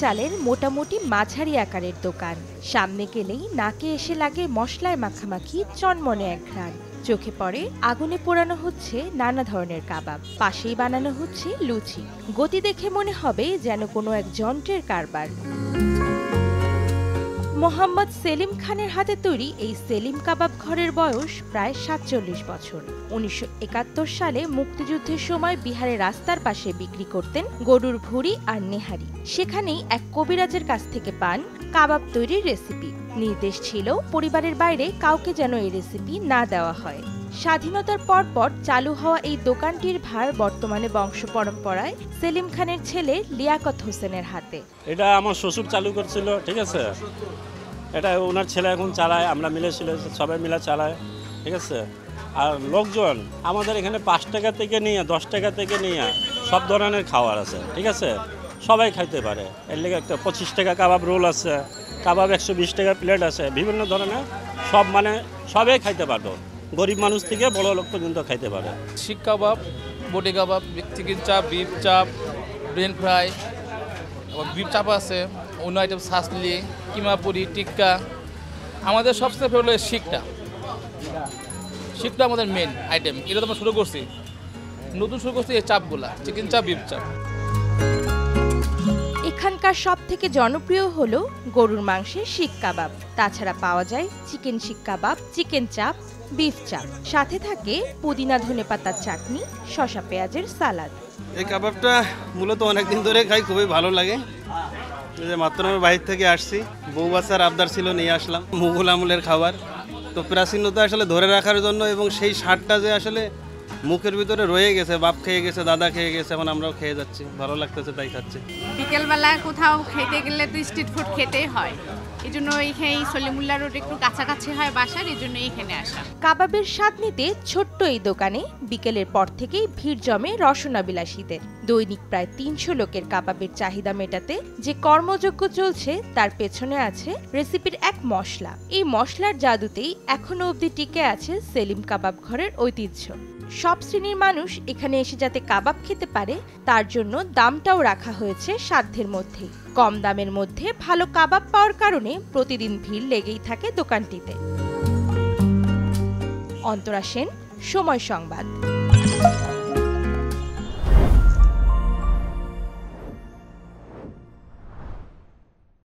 চালের মোটামুটি মাঝারি আকারের দোকান। সামনে গেলেই নাকে এসে লাগে মশলায় মাখামাখি, চনমনে এক ঘ্রাণ চোখে পড়ে আগুনে পোড়ানো হচ্ছে নানা ধরনের কাবাব। পাশেই বানানো হচ্ছে লুচি। গতি দেখে মনে হবে যেন কোনো এক যন্ত্রের কারবার। মোহাম্মদ সেলিম খানের হাতে তৈরি এই সেলিম কাবাব ঘরের বয়স প্রায় সাতচল্লিশ বছর। উনিশশো একাত্তর সালে মুক্তিযুদ্ধের সময় বিহারের রাস্তার পাশে বিক্রি করতেন গরুর ভুড়ি আর নেহারি। সেখানেই এক কবিরাজের কাছ থেকে পান কাবাব তৈরির রেসিপি। নির্দেশ ছিল পরিবারের বাইরে কাউকে যেন এই রেসিপি না দেওয়া হয়। স্বাধীনতার পরপর চালু হওয়া এই দোকানটির ভার বর্তমানে বংশ পরম্পরায় সেলিম খানের ছেলে লিয়াকত হোসেনের হাতে। এটা আমার শ্বশুর চালু করছিল, ঠিক আছে? এটা ওনার ছেলে এখন চালায়, আমরা মিলে সবাই মিলে চালায়, ঠিক আছে? আর লোকজন, আমাদের এখানে পাঁচ টাকা থেকে নিয়ে, দশ টাকা থেকে নিয়ে সব ধরনের খাবার আছে, ঠিক আছে? সবাই খাইতে পারে। এর লেগে একটা পঁচিশ টাকা কাবাব রোল আছে। কাবাব একশো বিশ টাকা প্লেট আছে। বিভিন্ন ধরনের, সব মানে সবাই খাইতে পারব। গরিব মানুষ থেকে বড় লোক পর্যন্ত খাইতে পারে seekh kebab body kebab, chicken chaap, beef chaap brain fry beef chaap আছে, অন্য আইটেম সাসলি কিমাপুরি টিক্কা। আমাদের সবচেয়ে ফেভারিট শিকটা। শিকটা আমাদের মেন আইটেম এটা তো আমরা শুরু করছি। নতুন শুরু করছি এই চাপগুলা, চিকেন চাপ, বিফ চাপ। এখানকার সব থেকে জনপ্রিয় হল গরুর মাংসের শিক কাবাব। তাছাড়া পাওয়া যায় চিকেন শিক কাবাব, চিকেন চাপ, বিফ চাপ। সাথে থাকে পুদিনা ধনে পাতার চাটনি, শসা পেঁয়াজের সালাদ। এই কাবাবটা মূলত অনেকদিন ধরে খাই, খুবই ভালো লাগে। যে মাত্র আমি বাইরে থেকে আসছি, বউ বাচ্চার আবদার ছিল, নিয়ে আসলাম। মুঘল আমলের খাবার। তো প্রাচীনতা আসলে ধরে রাখার জন্য এবং সেই স্বাদটা যে আসলে মুখের ভিতরে রয়ে গেছে বাপ খেয়ে গেছে দাদা খেয়ে গেছে এখন আমরাও খেয়ে যাচ্ছি ভালো লাগতেছে তাই খাচ্ছি। বিকেলবেলা কোথাও খেতে গেলে তো স্ট্রিট ফুড খেতেই হয়। এই জন্য এইখানে এই সলিমুল্লা রোড একটু কাছাকাছি হয় বাসার এই জন্য এইখানে আসা। কাবাবের স্বাদ নিতে ছোট্ট এই দোকানে বিকেলের পর থেকেই ভিড় জমে রসনা বিলাসীদের দৈনিক প্রায় তিনশো লোকের কাবাবের চাহিদা মেটাতে যে কর্মযজ্ঞ চলছে, তার পেছনে আছে রেসিপির এক মশলা। এই মশলার জাদুতেই এখনও অবধি টিকে আছে সেলিম কাবাব ঘরের ঐতিহ্য। সব শ্রেণির মানুষ এখানে এসে যাতে কাবাব খেতে পারে, তার জন্য দামটাও রাখা হয়েছে সাধ্যের মধ্যে কম দামের মধ্যে ভালো কাবাব পাওয়ার কারণে প্রতিদিন ভিড় লেগেই থাকে দোকানটিতে। অন্তরা সেন, সময় সংবাদ।